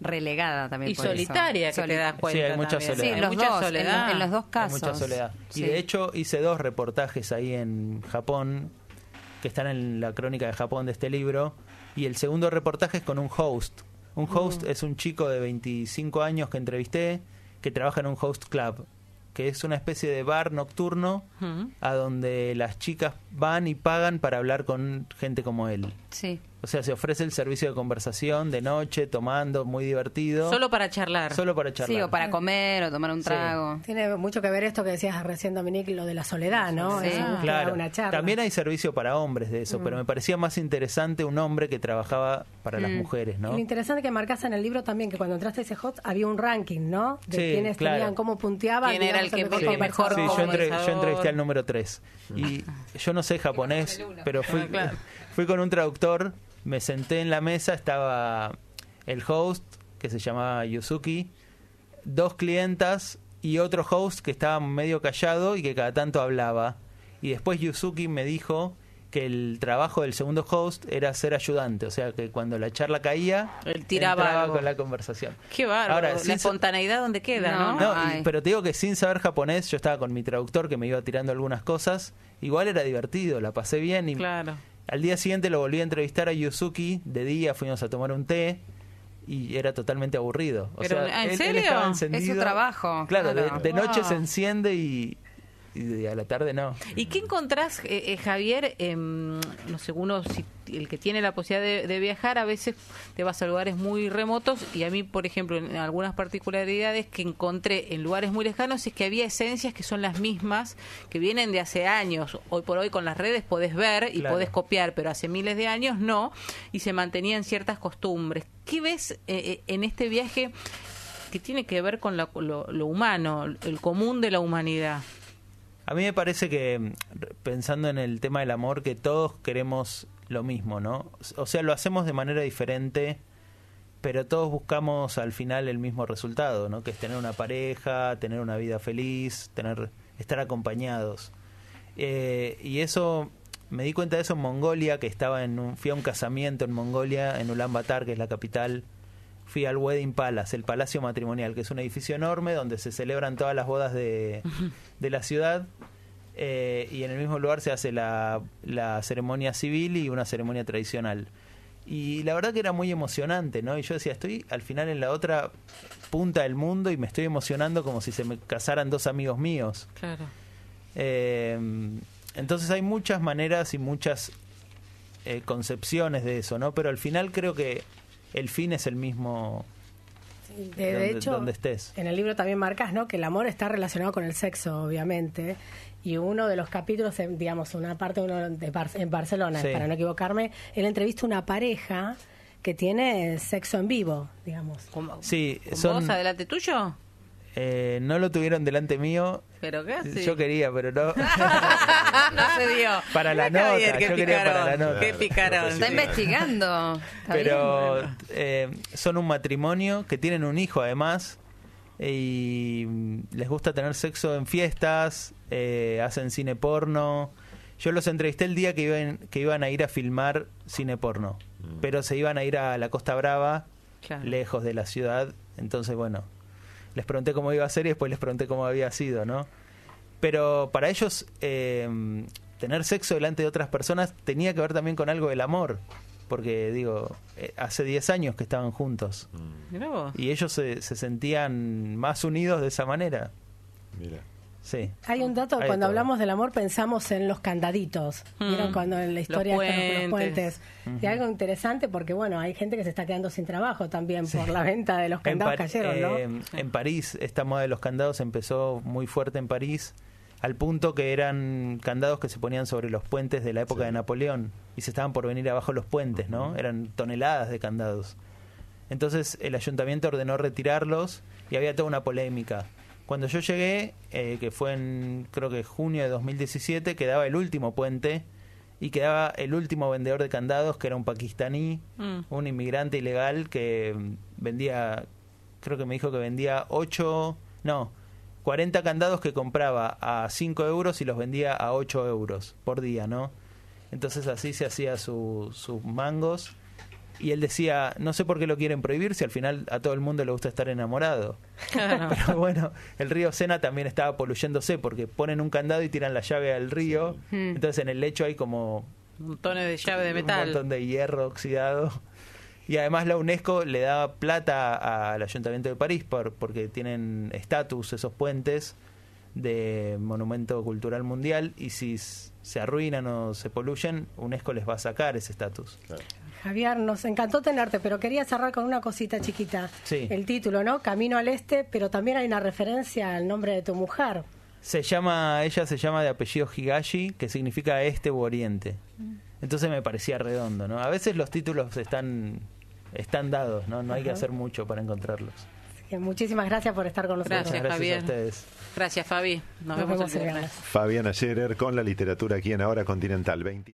relegada también. Y por eso. solitaria, que te das cuenta. Sí, hay mucha también. soledad. Sí, Hay los mucha dos, en soledad. los- en los dos Hay casos. mucha soledad. Y Sí. de hecho hice dos reportajes ahí en Japón, que están en la crónica de Japón de este libro. Y el segundo reportaje es con un host. Un host es un chico de 25 años que entrevisté, que trabaja en un host club, que es una especie de bar nocturno a donde las chicas van y pagan para hablar con gente como él. Sí. O sea, se ofrece el servicio de conversación de noche, tomando, muy divertido. Solo para charlar. Solo para charlar. Sí, o para comer o tomar un Sí. trago. Tiene mucho que ver esto que decías recién, Dominique, lo de la soledad, ¿no? Sí. Claro. una charla. También hay servicio para hombres de eso, Mm. pero me parecía más interesante un hombre que trabajaba para las Mm. mujeres, Y ¿no? Lo interesante que marcas en el libro también, que cuando entraste a ese hot había un ranking, ¿no? De Sí, quienes claro. tenían, cómo punteaban. ¿Quién era el que- mejor mejor Sí, yo, entre- yo entrevisté al número 3. Y yo no sé japonés, pero fui, Ah, claro. fui con un traductor, me senté en la mesa, estaba el host, que se llamaba Yuzuki, dos clientas y otro host que estaba medio callado y que cada tanto hablaba. Y después Yuzuki me dijo que el trabajo del segundo host era ser ayudante, o sea que cuando la charla caía, Él tiraba entraba algo. con la conversación. Qué bárbaro. Ahora, la espontaneidad donde queda, ¿no? No, no, y- Ay. pero te digo que sin saber japonés, yo estaba con mi traductor que me iba tirando algunas cosas. Igual era divertido, la pasé bien. Y Claro. Al día siguiente lo volví a entrevistar a Yuzuki. De día fuimos a tomar un té y era totalmente aburrido. O Pero, sea, ¿ah, en él- serio? Es su trabajo, Claro, de- claro. de, noche Wow. se enciende y, y a la tarde no. ¿Y qué encontrás, eh, eh, Javier? em, no sé, uno, si, el que tiene la posibilidad de, de viajar, a veces te vas a lugares muy remotos y a mí, por ejemplo, en algunas particularidades que encontré en lugares muy lejanos es que había esencias que son las mismas, que vienen de hace años. Hoy por hoy con las redes podés ver y Claro. podés copiar, pero hace miles de años no, y se mantenían ciertas costumbres. ¿Qué ves eh, eh, en este viaje que tiene que ver con lo, lo humano, el común de la humanidad? A mí me parece que, mm, pensando en el tema del amor, que todos queremos lo mismo, ¿no? O sea, lo hacemos de manera diferente, pero todos buscamos al final el mismo resultado, ¿no? Que es tener una pareja, tener una vida feliz, tener estar acompañados. Eh, y eso, me di cuenta de eso en Mongolia, que estaba en un, fui a un casamiento en Mongolia, en Ulaanbaatar, que es la capital. Fui al Wedding Palace, el Palacio Matrimonial, que es un edificio enorme donde se celebran todas las bodas de, de la ciudad. Eh, y en el mismo lugar se hace la, la ceremonia civil y una ceremonia tradicional. Y la verdad que era muy emocionante, ¿no? Y yo decía, estoy al final en la otra punta del mundo y me estoy emocionando como si se me casaran dos amigos míos. Claro. Eh, entonces hay muchas maneras y muchas eh, concepciones de eso, ¿no? Pero al final creo que el fin es el mismo De, donde, hecho, donde estés. en el libro también marcas, ¿no? Que el amor está relacionado con el sexo, obviamente. Y uno de los capítulos, digamos, una parte uno de Bar- en Barcelona, Sí. para no equivocarme, él entrevista a una pareja que tiene sexo en vivo, digamos. ¿Cómo, Sí, ¿Con son- vos adelante tuyo? Eh, no lo tuvieron delante mío. ¿Pero? Yo quería, pero no. no se dio. Para la nota, Javier, qué yo quería para la picarón, nota. Qué picarón. Está investigando. Está pero bien. eh, son un matrimonio que tienen un hijo además y mm, les gusta tener sexo en fiestas, eh, hacen cine porno. Yo los entrevisté el día que iban, que iban a ir a filmar cine porno, pero se iban a ir a la Costa Brava, Claro. lejos de la ciudad. Entonces, bueno, les pregunté cómo iba a ser y después les pregunté cómo había sido, ¿no? Pero para ellos, eh, tener sexo delante de otras personas tenía que ver también con algo del amor. Porque, digo, eh, hace 10 años que estaban juntos. Vos. Y ellos se, se sentían más unidos de esa manera. Mira. Sí. Hay un dato, Hay cuando todo. hablamos del amor pensamos en los candaditos. ¿Vieron Mm. cuando en la Los historia están los puentes. Y algo interesante porque, bueno, hay gente que se está quedando sin trabajo también por la venta de los candados cayeron, ¿no? eh, en París, esta moda de los candados empezó muy fuerte en París, al punto que eran candados que se ponían sobre los puentes de la época de Napoleón y se estaban por venir abajo los puentes, ¿no? Eran toneladas de candados. Entonces el ayuntamiento ordenó retirarlos y había toda una polémica. Cuando yo llegué, eh, que fue en creo que junio de 2017, quedaba el último puente y quedaba el último vendedor de candados, que era un pakistaní, Mm. un inmigrante ilegal que vendía, creo que me dijo que vendía 8, no, 40 candados que compraba a 5 euros y los vendía a 8 euros por día, ¿no? Entonces así se hacía su- sus mangos Y él decía, no sé por qué lo quieren prohibir si al final a todo el mundo le gusta estar enamorado. Pero bueno, el río Sena también estaba poluyéndose porque ponen un candado y tiran la llave al río. Entonces en el lecho hay como Montones de llave de un metal. montón de hierro oxidado. Y además la UNESCO le da plata al Ayuntamiento de París por, porque tienen estatus esos puentes de monumento cultural mundial y si se arruinan o se poluyen, UNESCO les va a sacar ese estatus. Javier, nos encantó tenerte, pero quería cerrar con una cosita chiquita. Sí. El título, ¿no? Camino al Este, pero también hay una referencia al nombre de tu mujer. Se llama, ella se llama de apellido Higashi, que significa este u oriente. Entonces me parecía redondo, ¿no? A veces los títulos están están dados, ¿no? No hay que hacer mucho para encontrarlos. Así que muchísimas gracias por estar con nosotros. Gracias, gracias Javier. a ustedes. Gracias, Fabi. Nos, Nos vemos, vemos el viernes. Fabiana Scherer con la literatura aquí en Ahora Continental 20.